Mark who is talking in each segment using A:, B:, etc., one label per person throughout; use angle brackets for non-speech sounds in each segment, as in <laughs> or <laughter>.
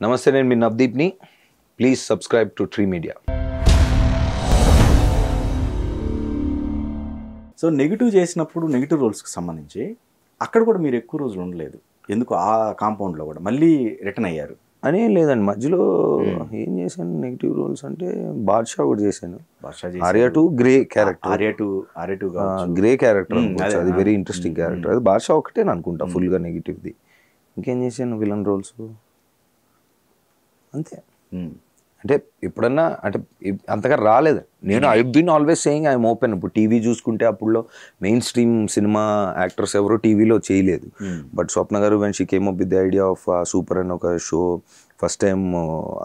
A: నమస్తే నేను మీ నవదీప్ని. Please subscribe to tree media
B: so negative చేసినప్పుడు నెగిటివ్ రోల్స్కి సంబంధించి అక్కడ కూడా మీరు ఎక్కువ రోజులు ఉండలేదు. ఎందుకు? ఆ కాంపౌండ్లో కూడా. మళ్ళీ రిటర్న్ అయ్యారు.
A: అని లేదండి. మధ్యలో ఏం చేశాను? నెగిటివ్ రోల్స్ అంటే బాద్షా కూడా చేశాను. Arya two grey character
B: Arya two Arya two
A: grey character
B: Hmm, అదే,
A: అది. వెరీ ఇంట్రెస్టింగ్ క్యారెక్టర్ అది బాద్షా ఒకటే అనుకుంటా ఫుల్గా నెగిటివ్ది ఇంకేం చేశాను? విలన్ రోల్స్ んて、うん、అంటే ఎప్పుడన్నా అంటే అంతగా రాలేదు. నేను I been always saying I'm open ఇప్పుడు టీవీ చూసుకుంటే అప్పుడులో మెయిన్ స్ట్రీమ్ సినిమా యాక్టర్స్ ఎవరు టీవీలో చేయలేదు. బట్ స్వప్న గారు when she came up with the idea of super అని ఒక షో ఫస్ట్ టైం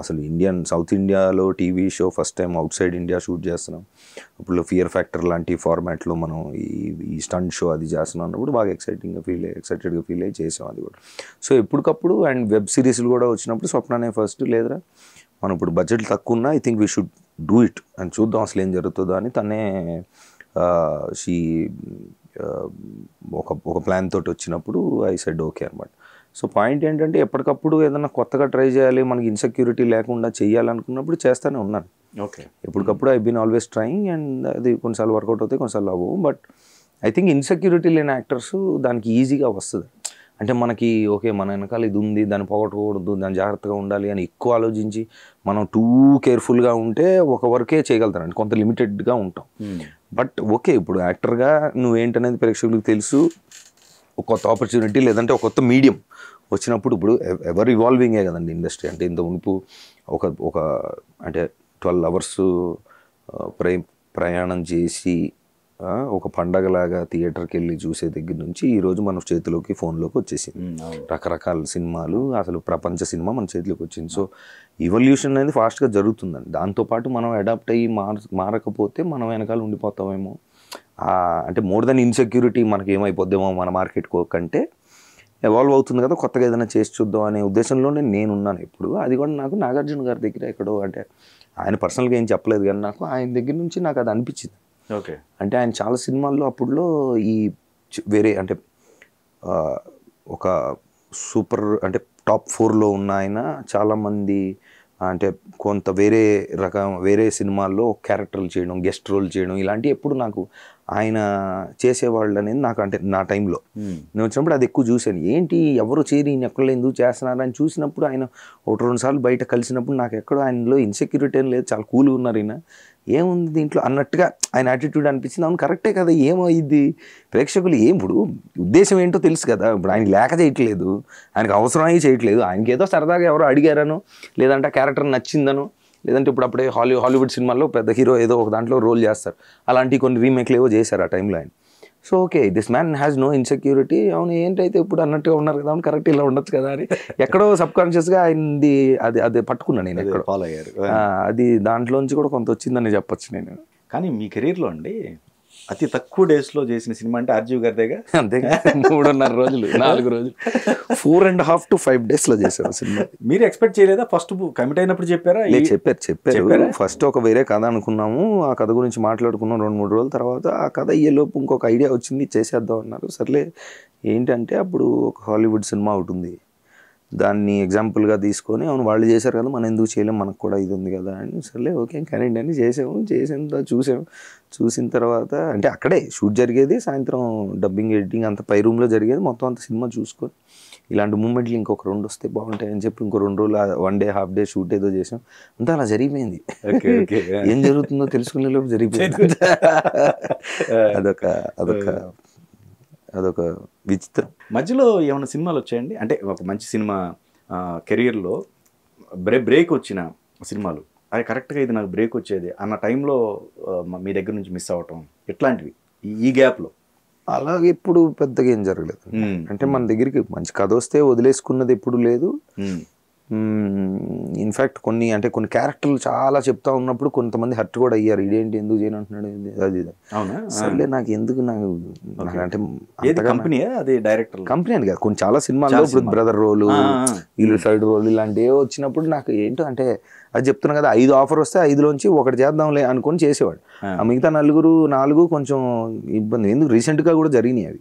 A: అసలు ఇండియన్ సౌత్ ఇండియాలో TV show first time outside India shoot చేస్తున్నాం. అప్పుడు ఫియర్ ఫ్యాక్టర్ లాంటి ఫార్మాట్లో మనం ఈ ఈ స్టంట్ షో అది చేస్తున్నాం అన్నప్పుడు బాగా ఎక్సైటింగ్గా ఫీల్ అయ్యి ఎక్సైటెడ్గా ఫీల్ అయ్యి చేసాం అది కూడా. సో ఎప్పటికప్పుడు అండ్ వెబ్ సిరీస్లు కూడా వచ్చినప్పుడు స్వప్ననే ఫస్ట్ లేదురా. మనం ఇప్పుడు బడ్జెట్ తక్కువ ఉన్నా I think we should do it అని చూద్దాం అసలు ఏం జరుగుతుందో అని తనే షీ ఒక ఒక ప్లాన్ తోటి వచ్చినప్పుడు ఐ సెడ్ ఓకే అనమాట సో పాయింట్ ఏంటంటే ఎప్పటికప్పుడు ఏదైనా కొత్తగా ట్రై చేయాలి మనకి ఇన్సెక్యూరిటీ లేకుండా చేయాలనుకున్నప్పుడు చేస్తూనే ఉన్నాను.
B: ఓకే
A: ఎప్పటికప్పుడు I been always trying and అది కొన్నిసార్లు వర్కౌట్ అవుతాయి కొన్నిసార్లు అవ్వవు. బట్ ఐ థింక్ ఇన్సెక్యూరిటీ లేని యాక్టర్స్ దానికి ఈజీగా వస్తుంది. అంటే మనకి ఓకే మన వెనకాల ఇది ఉంది దాన్ని పోగొట్టకూడదు దాన్ని జాగ్రత్తగా ఉండాలి అని ఎక్కువ ఆలోచించి మనం టూ కేర్ఫుల్గా ఉంటే ఒక వర్కే చేయగలుగుతారండి. కొంత లిమిటెడ్గా ఉంటాం. బట్ ఓకే ఇప్పుడు యాక్టర్గా నువ్వేంటనేది ప్రేక్షకులకు తెలుసు ఒక కొత్త ఆపర్చునిటీ లేదంటే ఒక కొత్త మీడియం వచ్చినప్పుడు ఇప్పుడు ఎవ- ఎవరు ఇవాల్వింగే కదండి ఇండస్ట్రీ. అంటే ఇంత మునుపు ఒక ఒక అంటే ట్వెల్వ్ అవర్స్ ప్రయ ప్రయాణం చేసి ఒక పండగలాగా థియేటర్కి వెళ్ళి చూసే దగ్గర నుంచి ఈరోజు మన చేతిలోకి ఫోన్లోకి వచ్చేసింది. రకరకాల సినిమాలు అసలు ప్రపంచ సినిమా మన చేతిలోకి వచ్చింది. సో ఇవల్యూషన్ అనేది ఫాస్ట్గా జరుగుతుందండి. దాంతోపాటు మనం అడాప్ట్ అయ్యి మార మారకపోతే మనం వెనకాల ఉండిపోతామేమో. అంటే మోర్ దెన్ ఇన్సెక్యూరిటీ మనకి ఏమైపోద్దేమో మన మార్కెట్ కంటే ఎవాల్వ్ అవుతుంది కదా కొత్తగా ఏదైనా చేసి చూద్దాం అనే ఉద్దేశంలోనే నేను ఉన్నాను ఇప్పుడు అది కూడా నాకు నాగార్జున గారి దగ్గర ఎక్కడో అంటే ఆయన పర్సనల్గా ఏం చెప్పలేదు కానీ నాకు ఆయన దగ్గర నుంచి నాకు అది అనిపించింది.
B: ఓకే.
A: అంటే ఆయన చాలా సినిమాల్లో అప్పుడులో ఈ వేరే అంటే ఒక సూపర్ అంటే టాప్ ఫోర్లో ఉన్న ఆయన చాలామంది అంటే కొంత వేరే రకం వేరే సినిమాల్లో క్యారెక్టర్లు చేయడం గెస్ట్ రోల్ చేయడం ఇలాంటివి ఎప్పుడు నాకు ఆయన చేసేవాళ్ళు అనేది నాకు అంటే నా టైంలో. నేను వచ్చినప్పుడు అది ఎక్కువ చూశాను. ఏంటి ఎవరు చేరి ఎక్కడ ఎందుకు చేస్తున్నారు అని చూసినప్పుడు ఆయన ఒకటి రెండు సార్లు బయట కలిసినప్పుడు నాకు ఎక్కడో ఆయనలో ఇన్సెక్యూరిటీ ఏం లేదు. చాలా కూల్గా ఉన్నారు ఈయన. ఏముంది దీంట్లో? అన్నట్టుగా ఆయన యాటిట్యూడ్ అనిపించింది. అవును కరెక్టే కదా ఏమో ఇది? ప్రేక్షకులు ఏం ఇప్పుడు ఉద్దేశం ఏంటో తెలుసు కదా. ఇప్పుడు ఆయనకి లేక చేయట్లేదు. ఆయనకు అవసరమై చేయట్లేదు. ఆయనకి ఏదో సరదాగా ఎవరో అడిగారనో లేదంటే ఆ క్యారెక్టర్ నచ్చిందనో లేదంటే ఇప్పుడు అప్పుడే హాలీ హాలీవుడ్ సినిమాల్లో పెద్ద హీరో ఏదో ఒక దాంట్లో రోల్ చేస్తారు. అలాంటి కొన్ని రీమేక్లు ఏవో చేశారు ఆ టైంలో ఆయన so okay this man has no insecurity. అవును ఏంటైతే ఇప్పుడు అన్నట్టుగా ఉన్నారు కదా అవును కరెక్ట్ ఇలా ఉండొచ్చు కదా అని. ఎక్కడో సబ్ కాన్షియస్గా ఆయనది అది అది పట్టుకున్నాను నేను ఎక్కడో.
B: ఫాలో అయ్యారు.
A: అది దాంట్లోంచి కూడా కొంత వచ్చిందని చెప్పొచ్చు నేను.
B: కానీ మీ కెరీర్లో అండి అతి తక్కువ డేస్లో చేసిన సినిమా అంటే ఆర్జీవ్ గారిదేగా?
A: అంతే మూడున్నర రోజులు నాలుగు రోజులు. Four and half to five డేస్లో చేశారు సినిమా.
B: మీరు ఎక్స్పెక్ట్ చేయలేదా? ఫస్ట్ కమిట్ అయినప్పుడు చెప్పారు
A: చెప్పారు. చెప్పారా? ఫస్ట్ ఒక వేరే కథ అనుకున్నాము ఆ కథ గురించి మాట్లాడుకున్నాం రెండు మూడు రోజుల తర్వాత ఆ కథ అయ్యేలోపు ఇంకొక ఐడియా వచ్చింది చేసేద్దాం అన్నారు. సర్లే ఏంటంటే అప్పుడు ఒక హాలీవుడ్ సినిమా ఒకటి ఉంది. దాన్ని ఎగ్జాంపుల్గా తీసుకొని అవును వాళ్ళు చేశారు కదా మనం ఎందుకు చేయలేం? మనకు కూడా ఇది ఉంది కదా అని సర్లే ఓకే కరెంట్ అని చేసాము. చేసిన చూసాము. చూసిన తర్వాత అంటే అక్కడే షూట్ జరిగేది. సాయంత్రం డబ్బింగ్ ఎడిటింగ్ అంత పై రూమ్లో జరిగేది. మొత్తం అంత సినిమా చూసుకొని ఇలాంటి మూమెంట్లు ఇంకొక రెండు వస్తే బాగుంటాయి అని చెప్పి ఇంకో రెండు రోజులు one day half day shoot ఏదో చేసాం. అంతా అలా జరిగిపోయింది. ఏం జరుగుతుందో తెలుసుకునే లోపు జరిగిపోయింది. <laughs> అదొక అదొక అదొక విచిత్రం.
B: మధ్యలో ఏమైనా సినిమాలు వచ్చాయండి? అంటే ఒక మంచి సినిమా కెరియర్లో బ్రే బ్రేక్ వచ్చిన సినిమాలు. అది కరెక్ట్గా ఇది నాకు బ్రేక్ వచ్చేది. అన్న టైంలో మీ దగ్గర నుంచి మిస్ అవ్వటం ఎట్లాంటివి? ఈ- గ్యాప్లో.
A: అలాగే ఇప్పుడు పెద్దగా ఏం జరగలేదు. అంటే మన దగ్గరికి మంచి కథ వస్తే వదిలేసుకున్నది ఎప్పుడు లేదు. ఇన్ఫ్యాక్ట్ కొన్ని అంటే కొన్ని క్యారెక్టర్లు చాలా చెప్తా ఉన్నప్పుడు కొంతమంది హర్ట్ కూడా అయ్యారు. ఇదేంటి ఎందుకు చేయను అంటున్నాడు అది.
B: అవునా?
A: సర్లే నాకు ఎందుకు నాకు అంటే
B: కంపెనీయా అది డైరెక్టర్
A: కంపెనీ అని కాదు. కొన్ని చాలా సినిమాల్లో ఇప్పుడు
B: సినిమాలు.
A: Brother role. వీళ్ళు సైడ్ రోల్ ఇలాంటివి వచ్చినప్పుడు నాకు ఏంటో అంటే అది చెప్తున్నా కదా ఐదు ఆఫర్ వస్తే ఐదులోంచి ఒకటి చేద్దాంలే అనుకొని చేసేవాడు.
B: ఆ.
A: మిగతా నలుగురు నాలుగు కొంచెం ఇబ్బంది. ఎందుకు? రీసెంట్గా కూడా జరిగినాయి అవి.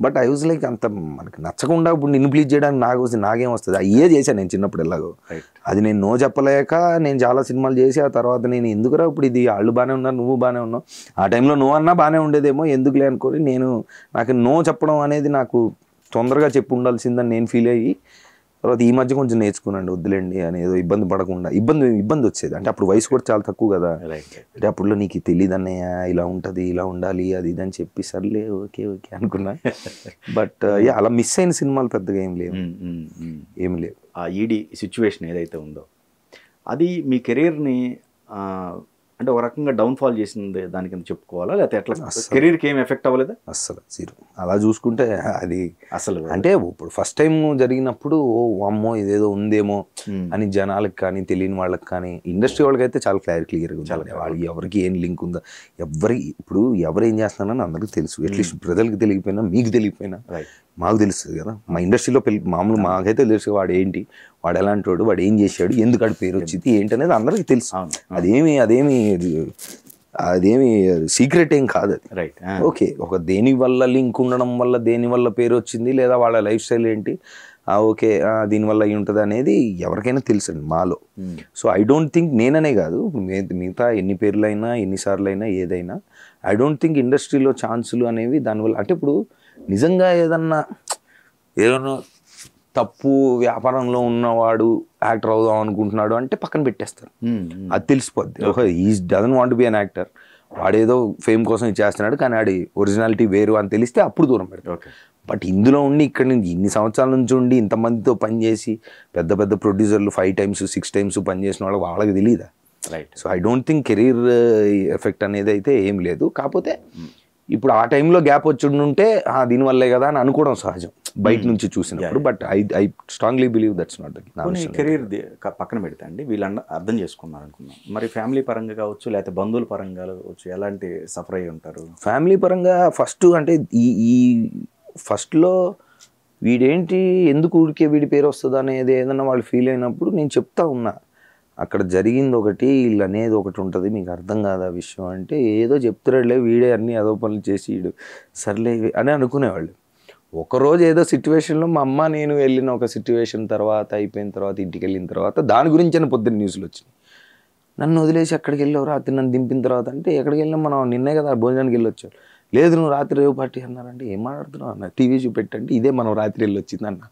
A: బట్ ఐ వాజ్ లైక్ అంత మనకి నచ్చకుండా ఇప్పుడు నిన్ను ప్లీజ్ చేయడానికి నాకు వస్తుంది. నాకేం వస్తుంది? అయ్యే చేశాను నేను చిన్నప్పుడు.
B: రైట్
A: అది నేను నో చెప్పలేక నేను చాలా సినిమాలు చేసి ఆ తర్వాత నేను ఎందుకురా ఇప్పుడు ఇది వాళ్ళు బాగానే ఉన్నారు నువ్వు బాగానే ఉన్నావు. ఆ టైంలో నువ్వు అన్నా బాగానే ఉండేదేమో ఎందుకులే అనుకొని నేను నాకు నో చెప్పడం అనేది నాకు తొందరగా చెప్పి ఉండాల్సిందని నేను ఫీల్ అయ్యి తర్వాత ఈ మధ్య కొంచెం నేర్చుకున్నాండి వద్దులేండి అని ఏదో ఇబ్బంది పడకుండా. ఇబ్బంది ఇబ్బంది వచ్చేది. అంటే అప్పుడు వయసు కూడా చాలా తక్కువ కదా. అంటే అప్పుడు నీకు తెలియదు అన్నయ్య ఇలా ఉంటుంది ఇలా ఉండాలి అది ఇది అని చెప్పి సర్లే ఓకే ఓకే అనుకున్నా. <laughs> బట్ అలా మిస్ అయిన సినిమాలు పెద్దగా ఏం లేవు. ఏమి లేవు.
B: ఆ ఈడి సిచ్యువేషన్ ఏదైతే ఉందో అది మీ కెరీర్ని అంటే ఒక రకంగా డౌన్ఫాల్ చేసింది దాని కింద చెప్పుకోవాలా? లేకపోతే ఎట్లా. కెరీర్కి ఏం ఎఫెక్ట్ అవ్వలేదా?
A: అస్సలు. జీరో. అలా చూసుకుంటే అది
B: అసలు
A: అంటే ఇప్పుడు ఫస్ట్ టైం జరిగినప్పుడు ఓ అమ్మో ఇదేదో ఉందేమో. అని జనాలకు కానీ తెలియని వాళ్ళకి కానీ ఇండస్ట్రీ వాళ్ళకి అయితే చాలా క్లియర్ క్లియర్గా
B: చాలా
A: వాళ్ళకి ఎవరికి ఏం లింక్ ఉందో ఎవరి ఇప్పుడు ఎవరు ఏం చేస్తున్నారని అందరికీ తెలుసు. అట్లీస్ట్ ప్రజలకు తెలియకపోయినా మీకు తెలియకపోయినా
B: రైట్
A: మాకు తెలుస్తుంది కదా. మా ఇండస్ట్రీలో పెళ్ళి మామూలు మాకైతే తెలుసు వాడు ఏంటి వాడు ఎలాంటి వాడు? వాడు ఏం చేశాడు? ఎందుకు ఆడి పేరు వచ్చింది? ఏంటి అనేది అందరికీ తెలుసు. అదేమి అదేమి అదేమి సీక్రెట్ ఏం కాదు అది.
B: Right
A: okay. ఒక దేని వల్ల లింక్ ఉండడం వల్ల దేని వల్ల పేరు వచ్చింది? లేదా వాళ్ళ లైఫ్ స్టైల్ ఏంటి? ఓకే. దీనివల్ల అయి ఉంటుంది అనేది ఎవరికైనా తెలుసండి మాలో. సో ఐ డోంట్ థింక్ నేననే కాదు. మిగతా ఎన్ని పేర్లైనా ఎన్నిసార్లు అయినా ఏదైనా ఐ డోంట్ థింక్ ఇండస్ట్రీలో ఛాన్సులు అనేవి దానివల్ల అంటే ఇప్పుడు నిజంగా ఏదన్నా ఏదన్నా తప్పు వ్యాపారంలో ఉన్నవాడు యాక్టర్ అవుదాం అనుకుంటున్నాడు అంటే పక్కన పెట్టేస్తారు. అది తెలిసిపోద్ది. ఒక ఈ doesn't want be an actor వాడేదో ఫేమ్ కోసం చేస్తున్నాడు కానీ ఆడి ఒరిజినాలిటీ వేరు అని తెలిస్తే అప్పుడు దూరం పెడతాడు. బట్ ఇందులో ఉండి ఇక్కడ నుంచి ఇన్ని సంవత్సరాల నుంచి ఉండి ఇంతమందితో పనిచేసి పెద్ద పెద్ద ప్రొడ్యూసర్లు ఫైవ్ టైమ్స్ సిక్స్ టైమ్స్ పనిచేసిన వాళ్ళకి వాళ్ళకి తెలియదా
B: right
A: so I don't think career effect అనేది అయితే ఏం లేదు. కాకపోతే ఇప్పుడు ఆ టైంలో గ్యాప్ వచ్చి ఉంటే "ఆ, దీనివల్లే కదా అని అనుకోవడం సహజం. బయట నుంచి చూసినప్పుడు but I I strongly believe that's not
B: career పక్కన పెడతా అండి వీళ్ళంద అర్థం చేసుకున్నారు అనుకున్నాం మరి ఫ్యామిలీ పరంగా కావచ్చు లేకపోతే బంధువుల పరంగా కావచ్చు ఎలాంటి సఫర్ అయ్యి ఉంటారు?
A: ఫ్యామిలీ పరంగా ఫస్ట్ అంటే ఈ ఈ ఫస్ట్లో వీడేంటి ఎందుకు ఊరికే వీడి పేరు వస్తుంది అనేది ఏదన్నా వాళ్ళు ఫీల్ అయినప్పుడు నేను చెప్తా ఉన్నా. అక్కడ జరిగింది ఒకటి వీళ్ళు అనేది ఒకటి ఉంటుంది మీకు అర్థం కాదు ఆ విషయం అంటే ఏదో చెప్తున్నాడులే వీడే అన్ని అదో పనులు చేసి వీడు సర్లే అని అనుకునేవాళ్ళు. ఒకరోజు ఏదో సిచ్యువేషన్లో మా అమ్మ నేను వెళ్ళిన ఒక సిచ్యువేషన్ తర్వాత అయిపోయిన తర్వాత ఇంటికి వెళ్ళిన తర్వాత దాని గురించి పొద్దున్న న్యూస్లు వచ్చినాయి. నన్ను వదిలేసి ఎక్కడికి వెళ్ళావు రాత్రి నన్ను దింపిన తర్వాత అంటే ఎక్కడికి వెళ్ళాం మనం నిన్నే కదా భోజనానికి వెళ్ళొచ్చావు లేదు నువ్వు రాత్రి రేవు పార్టీ అన్నారంటే ఏం మాట్లాడుతున్నావు అన్న? టీవీ చూపెట్టంటే ఇదే మనం రాత్రి వెళ్ళొచ్చింది అన్న.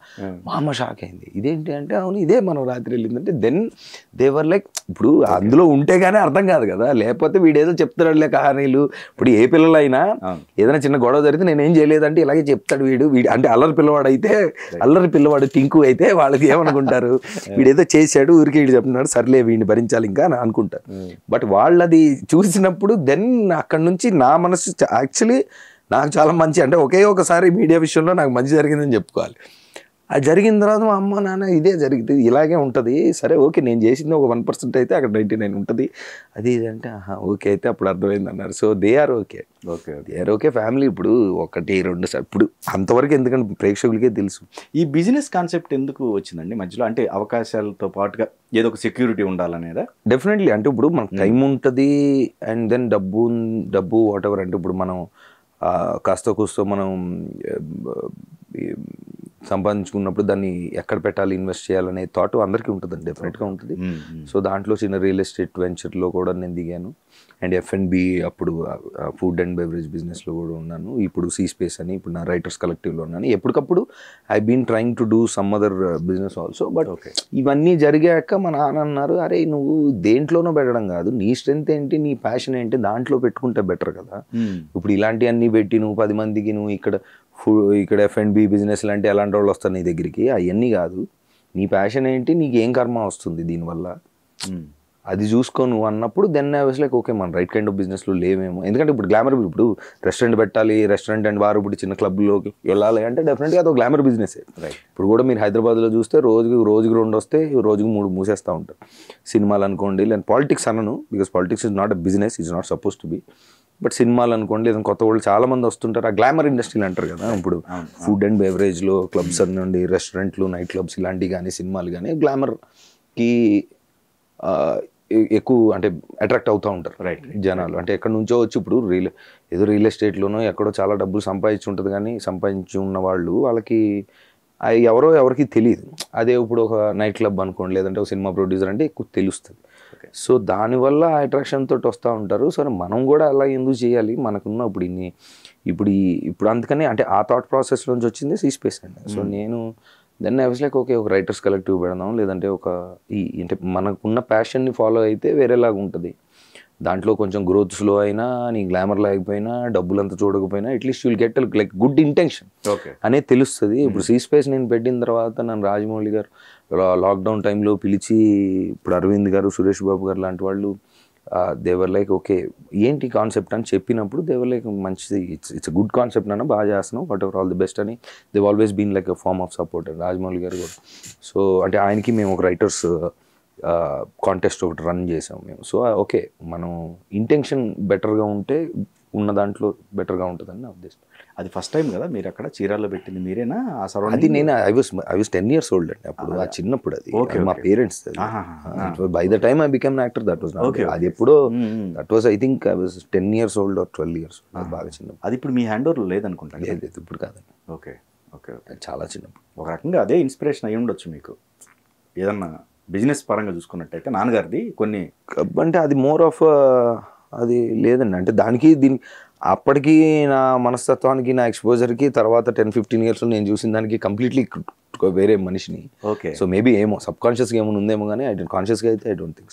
A: మా అమ్మ షాక్ అయింది. ఇదేంటి అంటే అవును ఇదే మనం రాత్రి వెళ్ళిందంటే దెన్ దేవర్ లైక్ ఇప్పుడు అందులో ఉంటే గానీ అర్థం కాదు కదా. లేకపోతే వీడేదో చెప్తాడులే కహానీలు. ఇప్పుడు ఏ పిల్లలైనా. ఏదైనా చిన్న గొడవ జరిగితే నేను ఏం చేయలేదంటే ఇలాగే చెప్తాడు వీడు. వీడు అంటే అల్లరి పిల్లవాడు అయితే అల్లరి పిల్లవాడు టింకు అయితే వాళ్ళకి ఏమనుకుంటారు? <laughs> వీడేదో చేశాడు ఊరికి వీడు చెప్తున్నాడు సర్లే వీడిని భరించాలి ఇంకా అని అనుకుంటారు. బట్ వాళ్ళది చూసినప్పుడు దెన్ అక్కడ నుంచి నా మనసు యాక్చువల్లీ నాకు చాలా మంచి అంటే ఒకే ఒకసారి మీడియా విషయంలో నాకు మంచి జరిగిందని చెప్పుకోవాలి. అది జరిగిన తర్వాత మా అమ్మ నాన్న ఇదే జరిగింది ఇలాగే ఉంటుంది. సరే ఓకే నేను చేసింది ఒక వన్ పర్సెంట్ అయితే అక్కడ నైంటీ నైన్ ఉంటుంది. అది ఇది అంటే ఆహా ఓకే అయితే అప్పుడు అర్థమైంది అన్నారు so they are okay.
B: Okay
A: they are okay family ఇప్పుడు ఒకటి రెండు సార్ ఇప్పుడు అంతవరకు ఎందుకంటే ప్రేక్షకులకే తెలుసు.
B: ఈ బిజినెస్ కాన్సెప్ట్ ఎందుకు వచ్చిందండి మధ్యలో? అంటే అవకాశాలతో పాటుగా ఏదో ఒక సెక్యూరిటీ ఉండాలనేదా?
A: డెఫినెట్లీ అంటే ఇప్పుడు మనకు టైం ఉంటుంది అండ్ దెన్ డబ్బు డబ్బు వాట్ ఎవర్ అంటే ఇప్పుడు మనం కాస్త కూస్తో మనం సంపాదించుకున్నప్పుడు దాన్ని ఎక్కడ పెట్టాలి ఇన్వెస్ట్ చేయాలనే థాట్ అందరికీ ఉంటుందండి డెఫినెట్గా ఉంటుంది. సో దాంట్లో చిన్న రియల్ ఎస్టేట్ వెంచర్లో కూడా నేను దిగాను. అండ్ ఎఫ్ఎన్బి అప్పుడు ఫుడ్ అండ్ బెవరేజ్ బిజినెస్లో కూడా ఉన్నాను. ఇప్పుడు సీ స్పేస్ అని ఇప్పుడు నా రైటర్స్ కలెక్టివ్లో ఉన్నాను. ఎప్పటికప్పుడు I been trying to do some other business also but
B: okay
A: ఇవన్నీ జరిగాక మా నాన్న అన్నారు అరే నువ్వు దేంట్లోనో పెట్టడం కాదు నీ స్ట్రెంత్ ఏంటి నీ ప్యాషన్ ఏంటి దాంట్లో పెట్టుకుంటే బెటర్ కదా. ఇప్పుడు ఇలాంటివన్నీ పెట్టి నువ్వు పది మందికి నువ్వు ఇక్కడ ఇక్కడ ఎఫ్ అండ్ బి బిజినెస్ లాంటి ఎలాంటి వాళ్ళు వస్తారు నీ దగ్గరికి. అవన్నీ కాదు. నీ ప్యాషన్ ఏంటి? నీకు ఏం కర్మ వస్తుంది దీనివల్ల? అది చూసుకో నువ్వు అన్నప్పుడు then I was like okay మన రైట్ కైండ్ ఆఫ్ బిజినెస్లో లేవేమో. ఎందుకంటే ఇప్పుడు గ్లామర్ ఇప్పుడు రెస్టారెంట్ పెట్టాలి రెస్టారెంట్ అండ్ వారు ఇప్పుడు చిన్న క్లబ్లోకి వెళ్ళాలి అంటే డెఫినెట్గా అదొక గ్లామర్ బిజినెస్
B: రైట్
A: ఇప్పుడు కూడా మీరు హైదరాబాద్లో చూస్తే రోజుకి రోజుకి రెండు వస్తే రోజుకి మూడు మూసేస్తూ ఉంటారు. సినిమాలు అనుకోండి లేదా పాలిటిక్స్ అనను because politics is not a business is not suppose to be but సినిమాలు అనుకోండి లేదా కొత్త వాళ్ళు చాలా మంది వస్తుంటారు. ఆ గ్లామర్ ఇండస్ట్రీలు అంటారు కదా ఇప్పుడు. ఫుడ్ అండ్ బెవరేజ్లో క్లబ్స్ అనండి రెస్టారెంట్లు నైట్ క్లబ్స్ ఇలాంటివి కానీ సినిమాలు కానీ గ్లామర్కి ఎక్కువ అంటే అట్రాక్ట్ అవుతూ ఉంటారు
B: Right.
A: జనాలు. అంటే ఎక్కడి నుంచో వచ్చి ఇప్పుడు రియల్ ఏదో రియల్ ఎస్టేట్లోనో ఎక్కడో చాలా డబ్బులు సంపాదించి ఉంటుంది కానీ సంపాదించి ఉన్న వాళ్ళు వాళ్ళకి ఎవరో ఎవరికి తెలియదు అదే ఇప్పుడు ఒక నైట్ క్లబ్ అనుకోండి లేదంటే ఒక సినిమా ప్రొడ్యూసర్ అంటే ఎక్కువ తెలుస్తుంది. సో దానివల్ల అట్రాక్షన్ తోటి వస్తూ ఉంటారు. సరే మనం కూడా అలా ఎందుకు చేయాలి? మనకున్న ఇప్పుడు ఇన్ని ఇప్పుడు ఈ ఇప్పుడు అందుకని అంటే ఆ థాట్ ప్రాసెస్ నుంచి వచ్చింది సీ స్పేస్ అండి. సో నేను then I was like okay ఒక రైటర్స్ కలెక్టివ్ పెడదాం. లేదంటే ఒక ఈ అంటే మనకున్న ప్యాషన్ని ఫాలో అయితే వేరేలాగా ఉంటుంది దాంట్లో కొంచెం గ్రోత్ స్లో అయినా నీ గ్లామర్ లేకపోయినా డబ్బులంతా చూడకపోయినా at least you'll get like good intention
B: okay
A: అనేది తెలుస్తుంది. ఇప్పుడు సీ స్పేస్ నేను పెట్టిన తర్వాత నన్ను రాజమౌళి గారు లాక్డౌన్ టైంలో పిలిచి ఇప్పుడు అరవింద్ గారు సురేష్ బాబు గారు లాంటి వాళ్ళు దేవర్ లైక్ ఓకే ఏంటి కాన్సెప్ట్ అని చెప్పినప్పుడు దేవర్ లైక్ మంచిది ఇట్స్ ఇట్స్ గుడ్ కాన్సెప్ట్ అన్న బాగా చేస్తున్నాం whatever all the best అని. They've always been like a form of support Rajamouli గారు కూడా. సో అంటే ఆయనకి మేము ఒక రైటర్స్ కాంటెస్ట్ ఒకటి రన్ చేసాం మేము. సో ఓకే మనం ఇంటెన్షన్ బెటర్గా ఉంటే ఉన్న దాంట్లో బెటర్గా ఉంటుందని నా ఉద్దేశం.
B: అది ఫస్ట్ టైం కదా మీరు అక్కడ చీరాల్లో పెట్టింది మీరేనా? ఆ
A: అది
B: సరౌండింగ్
A: నేను I was I was ten years old అండి అప్పుడు ఆ చిన్నప్పుడు అది. అది. మా. Parents. By the time I become actor that was అది ఎప్పుడో. That was I think I was ten years old or twelve years బాగా చిన్నప్పుడు.
B: అది ఇప్పుడు మీ హ్యాండ్ ఓవర్లో లేదనుకుంటా కదా?
A: లేదు లేదు, ఇప్పుడు కాదండి.
B: ఓకే ఓకే ఓకే
A: చాలా చిన్నప్పుడు.
B: ఒక రకంగా అదే ఇన్స్పిరేషన్ అయి ఉండొచ్చు మీకు. ఏదన్నా బిజినెస్ పరంగా చూసుకున్నట్టయితే నాన్నగారిది కొన్ని
A: అంటే అది మోర్ ఆఫ్ అది లేదండి. అంటే దానికి దీని అప్పటికి నా మనస్తత్వానికి నా ఎక్స్పోజర్కి తర్వాత టెన్ ఫిఫ్టీన్ ఇయర్స్లో నేను చూసిన దానికి కంప్లీట్లీ వేరే మనిషిని.
B: ఓకే
A: సో మేబీ ఏమో సబ్ కాన్షియస్గా ఏమైనా ఉందేమో కానీ ఐ కాన్షియస్గా అయితే ఐ డోంట్ థింక్స్